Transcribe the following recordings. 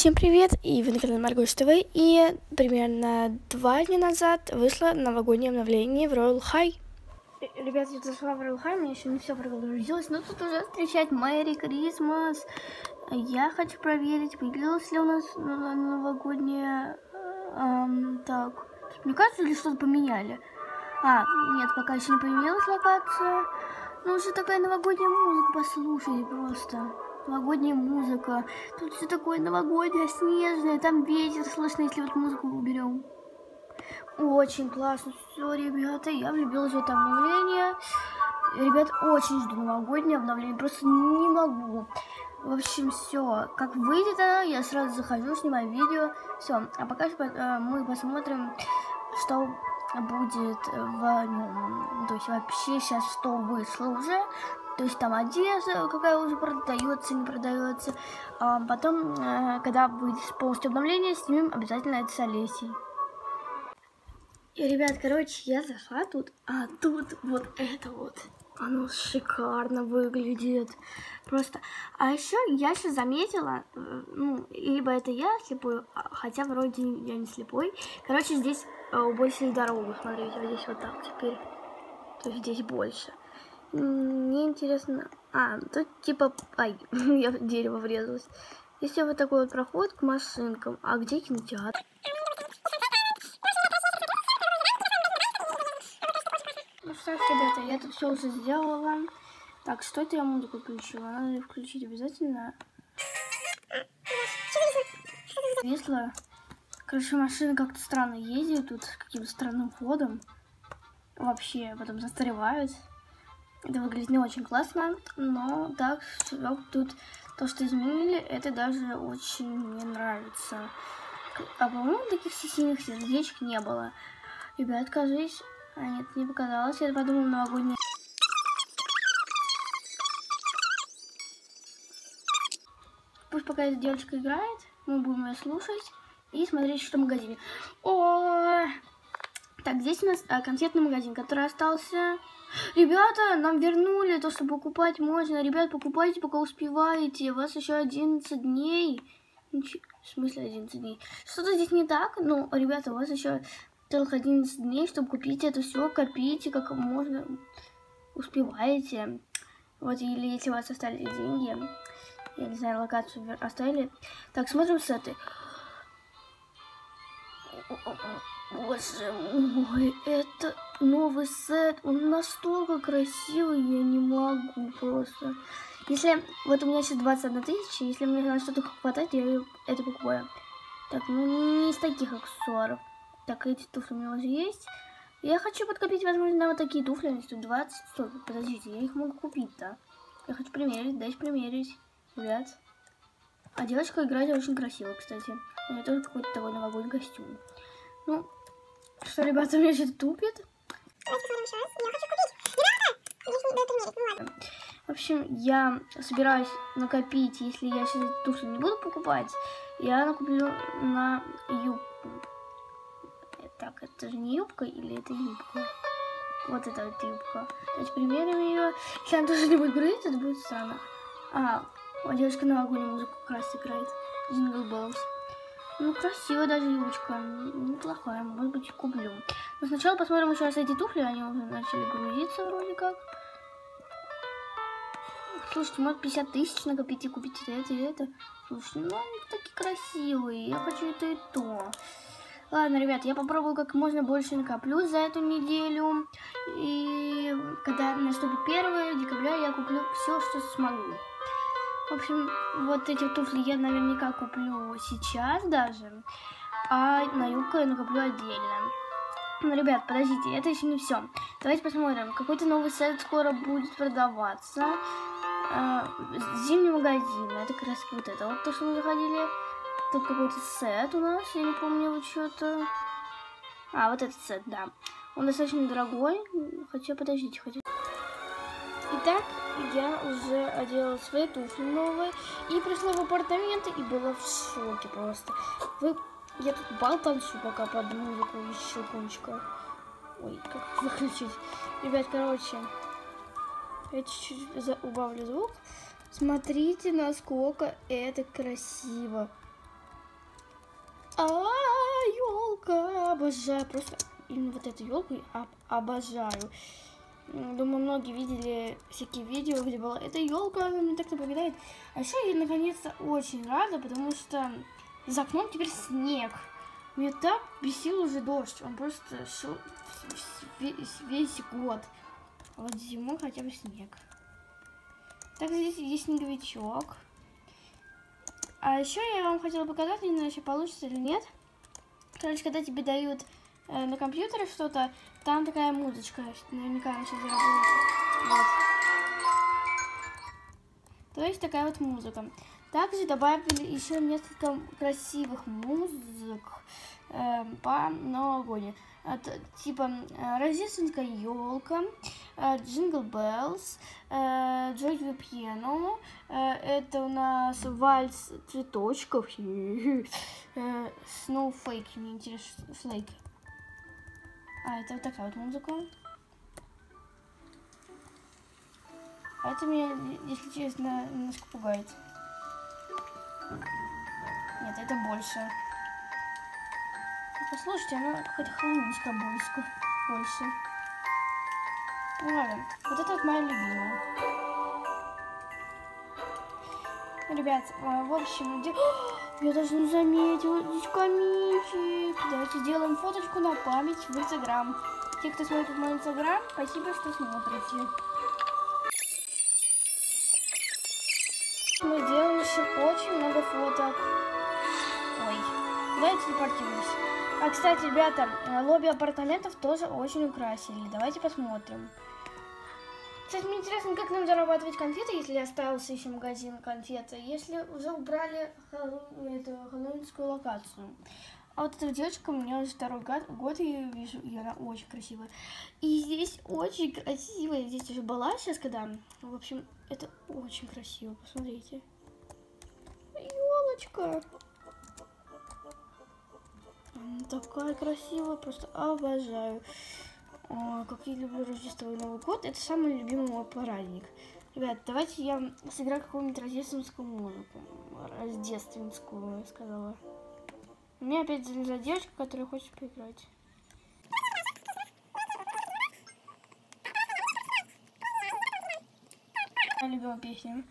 Всем привет, и вы на канале Маргош ТВ, и примерно два дня назад вышло новогоднее обновление в Royal High. Э, Ребят, я зашла в Royal High, у меня еще не все прогрузилось, но тут уже встречать Мэри Крисмас. Я хочу проверить, появилась ли у нас новогодняя... Эм, так, мне кажется, или что-то поменяли? А, нет, пока еще не появилась локация. Ну, уже такая новогодняя музыка, послушайте просто новогодняя музыка. Тут все такое новогоднее, снежное, там ветер слышно, если вот музыку уберем. Очень классно. Все, ребята, я влюбилась в это обновление. Ребят, очень жду новогоднее обновление, просто не могу. В общем, все. Как выйдет оно, я сразу захожу, снимаю видео. Все. А пока э, мы посмотрим, что будет в нем. То есть вообще сейчас что вышло уже. То есть там одежда, какая уже продается, не продается. А потом, э, когда будет полностью обновление, снимем обязательно это с Олесей. И, ребят, короче, я зашла тут, а тут вот это вот. Оно шикарно выглядит. Просто. А еще я сейчас заметила, э, ну, либо это я слепой, а, хотя вроде я не слепой. Короче, здесь э, больше дорогу, смотрите, вот здесь вот так теперь. То есть здесь больше. Мне интересно... А, тут типа... Ай, я в дерево врезалась. Если вот такой вот проход к машинкам. А где кинотеатр? Ну что ж, ребята, я тут все уже сделала. Так, что это я музыку включила? Надо включить обязательно. Весло. Короче, машина как-то странно ездит тут, с каким-то странным ходом. Вообще, потом застаревают. Это выглядит не очень классно, но так, тут то, что изменили, это даже очень мне нравится. А по-моему, таких синих сердечек не было. Ребят, кажись, а нет, не показалось, я подумала новогодний. Пусть пока эта девочка играет, мы будем ее слушать и смотреть, что в магазине. О, так, здесь у нас а, конфетный магазин, который остался Ребята, нам вернули то, что покупать можно. Ребят, покупайте, пока успеваете. У вас еще 11 дней. В смысле 11 дней? Что-то здесь не так. Ну, ребята, у вас еще целых 11 дней, чтобы купить это все. Копите, как можно. Успеваете. Вот, или если у вас остались деньги. Я не знаю, локацию оставили. Так, смотрим с этой. Боже мой, это новый сет. Он настолько красивый, я не могу просто. Если вот у меня сейчас 21 тысяча, если мне на что-то хватает, я это покупаю. Так, ну не из таких аксессуаров. Так, эти туфли у меня уже есть. Я хочу подкопить, возможно, на вот такие туфли. Они стоят 20. Стой, подождите, я их могу купить-то. Я хочу примерить, дайте примерить. Ребят. А девочка играет очень красиво, кстати. У нее тоже какой-то такой новогодний костюм. Ну, что, ребята, меня что-то тупит? В общем, я собираюсь накопить, если я сейчас туфли не буду покупать, я накуплю на юбку. Так, это же не юбка или это юбка? Вот это вот юбка. Давайте примерим ее. Если она тоже не будет говорить, это будет странно. А, девушка новогоднюю музыку как раз играет. Jingle Bells. Ну, красивая даже юбочка. Неплохая. Может быть, куплю. Но сначала посмотрим еще раз эти туфли. Они уже начали грузиться вроде как. Слушайте, может 50 тысяч накопить и купить это и это. Слушайте, ну они такие красивые. Я хочу это и то. Ладно, ребят, я попробую как можно больше накоплю за эту неделю. И когда наступит 1 декабря, я куплю все, что смогу. В общем, вот эти туфли я наверняка куплю сейчас даже, а на юбку я накоплю отдельно. Ну, ребят, подождите, это еще не все. Давайте посмотрим. Какой-то новый сайт скоро будет продаваться. Э, зимний магазин. Это как раз вот это вот то, что мы заходили. Тут какой-то сет у нас, я не помню что-то. А, вот этот сет, да. Он достаточно дорогой. Хотя, подождите, хотя... Итак, я уже одела свои туфли новые и пришла в апартаменты и была в шоке просто. Вы... Я тут бал танцую пока под музыку и щелкунчика. Ой, как выключить? Ребят, короче, я чуть-чуть убавлю звук. Смотрите, насколько это красиво. А, елка, обожаю. Просто именно вот эту елку обожаю. Думаю, многие видели всякие видео, где была эта елка, она мне так напоминает. А еще я наконец-то очень рада, потому что за окном теперь снег. Меня так бесил уже дождь. Он просто шел весь год. А вот зимой хотя бы снег. Так, здесь есть снеговичок. А еще я вам хотела показать, не знаю, еще получится или нет. Короче, когда тебе дают э, на компьютере что-то, там такая музычка. Наверняка она сейчас заработает. То есть такая вот музыка. Также добавили еще несколько красивых музык э, по новогодней. Это, типа э, рождественская елка, э, Jingle Bells, э, Joy Piano, это у нас вальс цветочков, Snowflake, мне интересно, flake. А, это вот такая вот музыка. А это меня, если честно, немножко пугает. Нет, это больше. Послушайте, она какая-то хэллоуинская больше. больше. Ну ладно, вот это вот моя любимая. Ребят, а, в общем, где... я даже не заметила, здесь каминчик. Давайте сделаем фоточку на память в Инстаграм. Те, кто смотрит мой Инстаграм, спасибо, что смотрите. Мы сделали еще очень много фоток. Ой, куда я? А, кстати, ребята, э, лобби апартаментов тоже очень украсили. Давайте посмотрим. Кстати, мне интересно, как нам зарабатывать конфеты, если остался еще магазин конфеты, если уже убрали эту хэллоуинскую локацию. А вот эта девочка, меня уже второй год, ее вижу, и она очень красивая. И здесь очень красивая, здесь уже была сейчас, когда, в общем, это очень красиво, посмотрите. Елочка. Такая красивая, просто обожаю. О, как я люблю Рождество и Новый год. Это самый любимый мой праздник. Ребят, давайте я сыграю какую-нибудь рождественскую музыку. Рождественскую, я сказала. У меня опять залезла девочка, которая хочет поиграть. Я любила песню.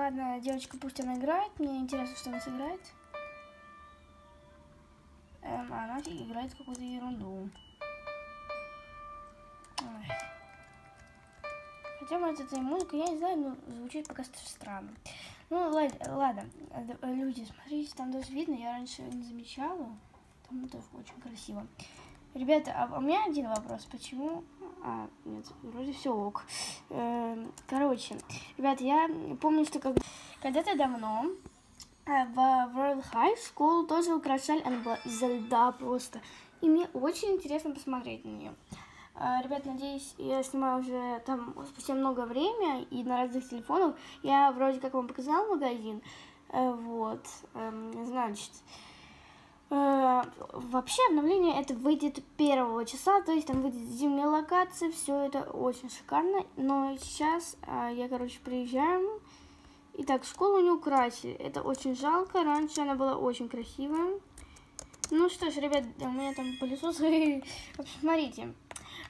Ладно, девочка, пусть она играет. Мне интересно, что она сыграет. Эм, она играет какую-то ерунду. Ой. Хотя, может, это музыка, я не знаю, но звучит пока странно. Ну, ладно, ладно, люди, смотрите, там даже видно, я раньше не замечала. Там это очень красиво. Ребята, а у меня один вопрос. Почему... А, нет, вроде все ок. Эм, короче, ребята, я помню, что когда-то давно э, в World High школу тоже украшали, она была из льда просто. И мне очень интересно посмотреть на нее. Э, ребят, надеюсь, я снимаю уже там спустя много времени и на разных телефонах. Я вроде как вам показала магазин. Э, вот, эм, значит... Э, вообще обновление это выйдет первого часа, то есть там выйдет зимняя локация, все это очень шикарно. Но сейчас э, я, короче, приезжаю. Итак, школу не украсили. Это очень жалко. Раньше она была очень красивая. Ну что ж, ребят, у меня там пылесос. Смотрите,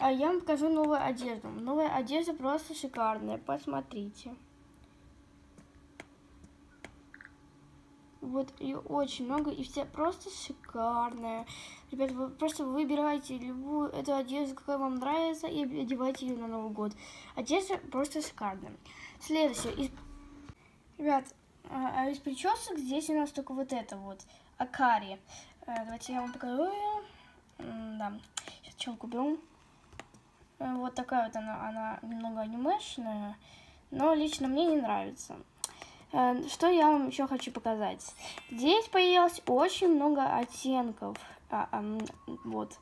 э, я вам покажу новую одежду. Новая одежда просто шикарная. Посмотрите. Вот ее очень много, и все просто шикарная. Ребят, вы просто выбирайте любую эту одежду, какая вам нравится, и одевайте ее на Новый год. Одежда просто шикарная. Следующее. Из... Ребят, а, а из причесок здесь у нас только вот это вот, Акари. А, давайте я вам покажу ее. Да, сейчас челку беру. Э, вот такая вот она, она немного анимешная, но лично мне не нравится. Э, что я вам еще хочу показать? Здесь появилось очень много оттенков. А, а, вот.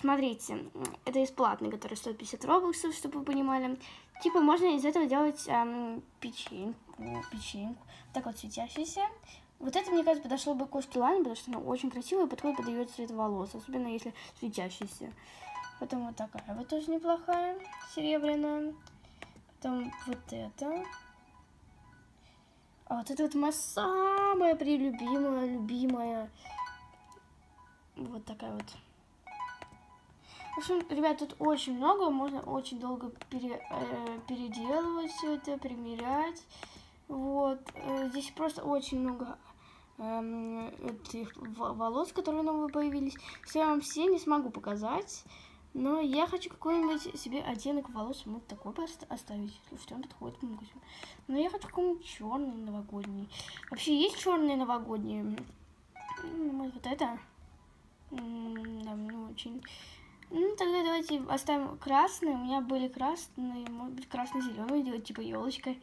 Смотрите, это бесплатный, который стоит 50 робоксов, чтобы вы понимали. Типа можно из этого делать эм, печеньку, печеньку, так вот светящийся. Вот это, мне кажется, подошло бы кошке Лане, потому что она очень красивая и подходит под ее цвет волос, особенно если светящийся. Потом вот такая вот тоже неплохая, серебряная. Потом вот это. А вот это вот моя самая прелюбимая, любимая. Вот такая вот. В общем, ребят, тут очень много, можно очень долго пере, э, переделывать все это, примерять. Вот, э, здесь просто очень много э, этих волос, которые новые появились. Все я вам все не смогу показать. Но я хочу какой-нибудь себе оттенок волос вот такой оставить, что он подходит к моему. Но я хочу какой-нибудь черный новогодний. Вообще есть черные новогодние? Вот это. Да, мне очень... Ну, тогда давайте оставим красные. У меня были красные, может быть, красно-зеленые делать, типа елочкой.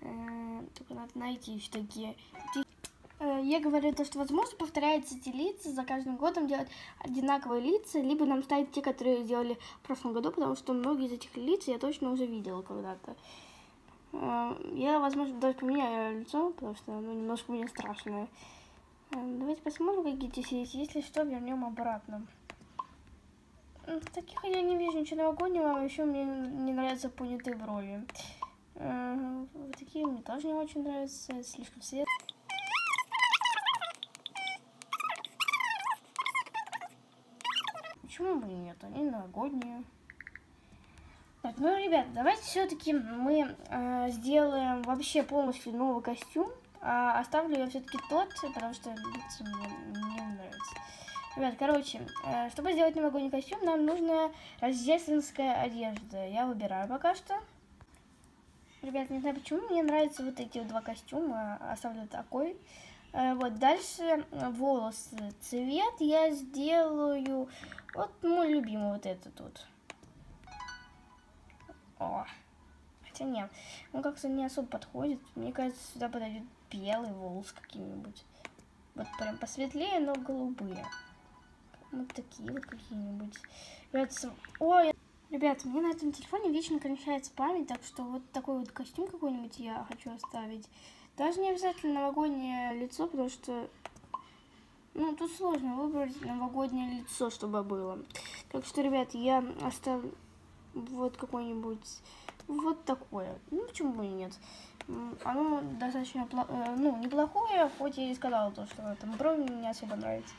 Э, только надо найти все такие. Э, я говорю то, что возможно повторяются эти лица, за каждым годом делать одинаковые лица, либо нам ставить те, которые сделали в прошлом году, потому что многие из этих лиц я точно уже видела когда-то. Э, я, возможно, даже поменяю лицо, потому что оно немножко мне страшное. Давайте посмотрим, какие здесь есть. Если что, вернем обратно. Таких я не вижу ничего новогоднего, а еще мне не нравятся понятые брови. Э, вот такие мне тоже не очень нравятся, слишком светлые. Почему бы и нет? Они новогодние. Так, ну, ребят, давайте все-таки мы э, сделаем вообще полностью новый костюм. А оставлю я все-таки тот, потому что лица мне не нравится. Ребят, короче, э, чтобы сделать новогодний костюм, нам нужна рождественская одежда. Я выбираю пока что. Ребят, не знаю почему, мне нравятся вот эти два костюма. Оставлю такой. Э, вот, дальше волосы. Цвет я сделаю... Вот мой любимый вот этот вот. О. Хотя нет, он как-то не особо подходит. Мне кажется, сюда подойдет белый волос каким-нибудь. Вот прям посветлее, но голубые. Вот такие вот какие-нибудь. Ой, ребят, мне на этом телефоне вечно кончается память, так что вот такой вот костюм какой-нибудь я хочу оставить. Даже не обязательно новогоднее лицо, потому что, ну, тут сложно выбрать новогоднее лицо, чтобы было. Так что, ребят, я оставлю вот какой-нибудь, вот такое. Ну, почему бы и нет? Оно достаточно, э, ну, неплохое, хоть я и сказала то, что там брови мне не особо нравится.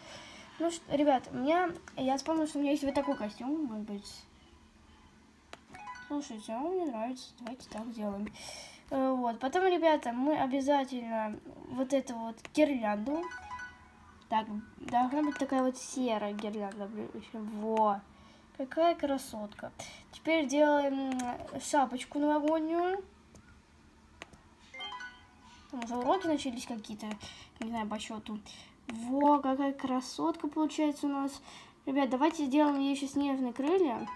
Ну что, ребят, у меня, я вспомнила, что у меня есть вот такой костюм, может быть. Слушайте, он мне нравится, давайте так сделаем. Э, вот, потом, ребята, мы обязательно вот эту вот гирлянду. Так, должна быть такая вот серая гирлянда. Во, какая красотка. Теперь делаем шапочку новогоднюю. Там уже уроки начались какие-то, не знаю, по счету. Во, какая красотка получается у нас. Ребят, давайте сделаем ей еще снежные крылья.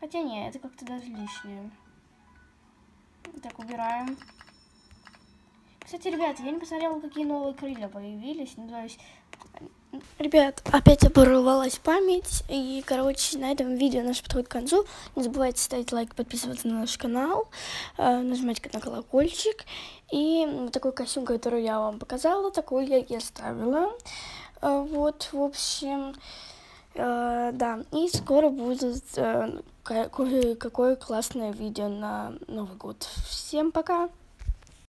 Хотя не, это как-то даже лишнее. Так, убираем. Кстати, ребят, я не посмотрела, какие новые крылья появились. Ну, то есть Ребят, опять оборвалась память, и, короче, на этом видео наше подходит к концу. Не забывайте ставить лайк, подписываться на наш канал, э, нажимать на колокольчик. И такой костюм, который я вам показала, такой я и оставила. Э, вот, в общем, э, да, и скоро будет какое, какое классное видео на Новый год. Всем пока!